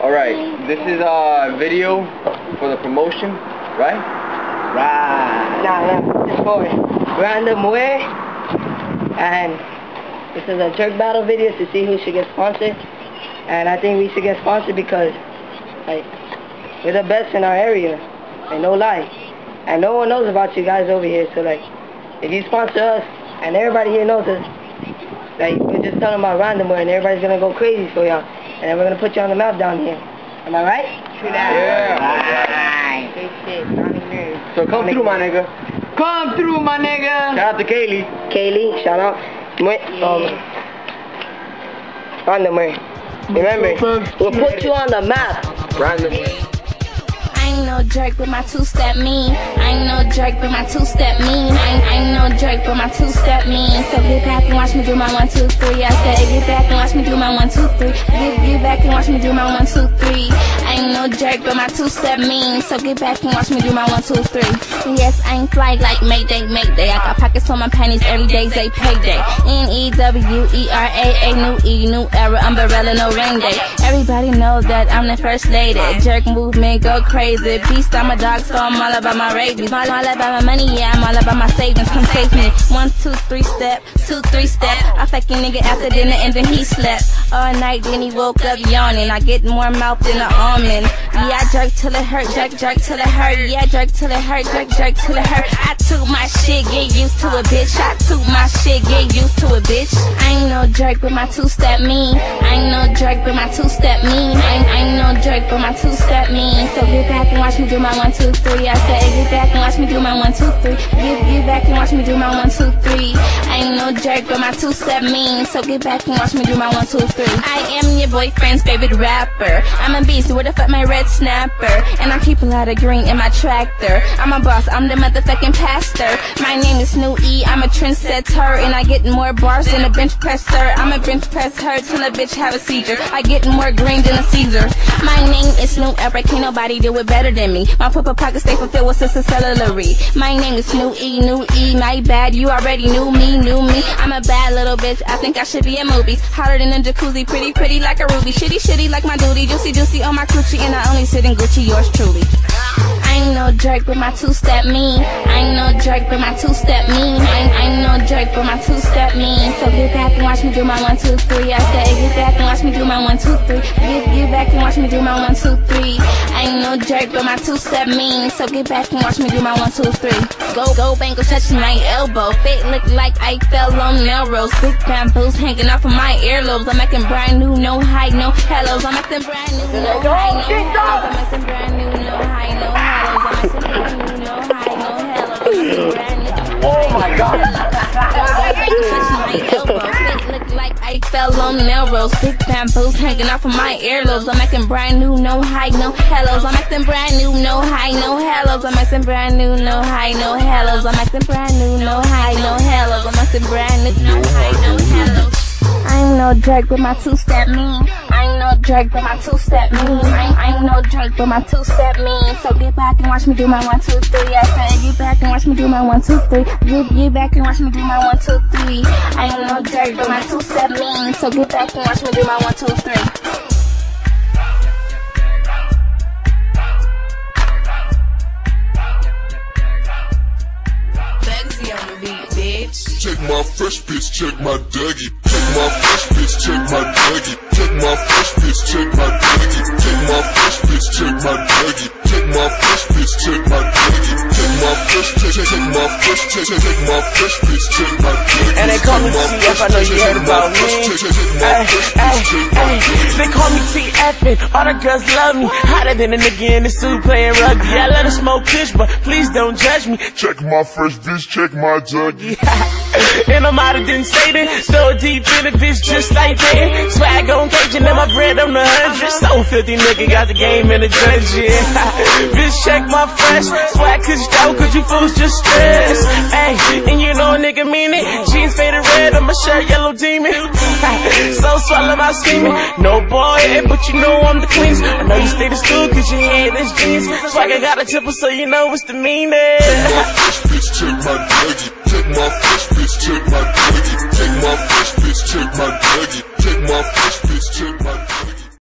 Alright, this is a video for the promotion, right? Right. Nah, nah, it's for Random Ware. And this is a jerk battle video to see who should get sponsored. And I think we should get sponsored because, like, we're the best in our area. And no lie. And no one knows about you guys over here. So, like, if you sponsor us, and everybody here knows us, like, we're just talking about Random Ware, and everybody's going to go crazy for y'all. And then we're going to put you on the map down here. Am I right? True that. Yeah. Good shit. Johnny Nerd. So come through, my nigga. Come through, my nigga. Shout out to Kaylee. Kaylee, shout out. Wait, um, Random Ware. Remember, we'll put you on the map. Random. I ain't no jerk, but my two-step mean. I ain't no jerk, but my two-step mean. I ain't, I ain't no jerk, but my two-step mean. So get back and watch me do my one, two, three. I said get back and watch me do my one, two, three. Get, get back and watch me do my one, two, three. I ain't no jerk, but my two-step mean. So get back and watch me do my one, two, three. Yes, I ain't fly like Mayday, Mayday. I got pockets on my panties every day's a payday. N-E-W-E-R-A-A, new E, new era, umbrella, no rain day. Everybody knows that I'm the first lady. Jerk movement, go crazy. Beast, I'm a dog, so I'm all about my rabies. All, all about my money, yeah, I'm all about my savings. Come save me. One, two, three step, two, three step. I fuck a nigga after dinner and then he slept. All night, then he woke up yawning. I get more mouth than an almond. Yeah, I jerk till it hurt, jerk, jerk till it hurt. Yeah, jerk till it hurt, jerk, jerk till it hurt. I took my shit, get used to it, bitch. I took my shit, get used to it, bitch. I ain't no jerk, but my two-step mean. I ain't no jerk, but my two-step mean. I ain't, I ain't no jerk, but my two-step mean. So get back and watch me do my one, two, three. I said get back and watch me do my one, two, three. Get, get back and watch me do my one, two, three. I ain't no jerk, but my two-step mean. So get back and watch me do my one, two, three. I am your boyfriend's favorite rapper. I'm a beast, where the fuck my red snapper? And I keep a lot of green in my tractor. I'm a boss, I'm the motherfucking pastor. My name is New E, I'm a trendsetter. And I get more bars than a bench presser. I'm a bench presser till a bitch have a seizure. I get more green than a Caesar. My name is New Era, can't nobody do it better than me. My purple pockets stay fulfilled with sister celery. My name is New E, New E, my bad. You already knew me, knew me. I'm a bad little bitch, I think I should be in movies. Hotter than a jacuzzi, pretty, pretty like a ruby. Shitty, shitty like my duty. Juicy, juicy on my coochie. And I only sit in Gucci, yours truly. I ain't no jerk, but my two-step mean. I ain't no jerk, but my two-step mean. I ain't, I ain't no jerk, but my two-step mean. So get back and watch me do my one, two, three. I said get back and watch me do my one, two, three. Get, get back and watch me do my one, two, three. I ain't no jerk, but my two-step mean. So get back and watch me do my one, two, three. Go, go, bangle touch my elbow. Fit look like I fell on Melrose. Big bamboos hanging off of my earlobes. I'm acting brand new, no high, no hellos. I'm acting brand new, no high, no hellos. I'm acting brand new, no high, no hellos. I'm acting brand new, no high, no hellos. My god. I fell on Melrose. Big bamboos hanging off of my earlobes. I'm acting brand new, no high, no hellos. I'm acting brand new, no high, no hellos. I'm acting brand new, no high, no hellos. I'm acting brand new, no high, no hellos. I'm acting brand new, no high, no hellos. No jerk, but my two-step mean. I ain't no jerk, but my two-step mean. I ain't, no jerk, but my two-step mean. So get back and watch me do my one, two, three. I said get back and watch me do my one, two, three. Get, get back and watch me do my one, two, three. I ain't no jerk, but my two-step mean. So get back and watch me do my one, two, three. My fresh bitch, check my Dougie. Check my fresh bitch, check my Dougie. Check my fresh bitch, check my Dougie. Check my fresh bitch, check my Dougie. Check my fresh bitch, check my Dougie. Check my fresh, check, check, check my fresh, check, check, check my fresh bitch, check my Dougie. And they call me TF, I know you heard about me. Ay, ay, ay. They call me TF and all the girls love me. Hotter than a nigga in the suit playing rugby. I let her smoke kush, but please don't judge me. Check my fresh bitch, check my Dougie. and I'm out of didn't. So deep in the bitch just like that. Swag on Cajun and my bread on the hundred. So filthy nigga got the game in the dungeon. bitch check my fresh. Swag cause you out cause you fools just stress. Hey, and you know a nigga mean it. Jeans faded red on my shirt, yellow demon. so swallow my scheming. No boy, eh, but you know I'm the cleanest. I know you stay the stool cause you had this jeans. Swag I got a tipple so you know it's the meanest. bitch, check my Dougie. My fresh bitch, check my Dougie. Take my fresh bitch, check my Dougie. Take my fresh bitch, check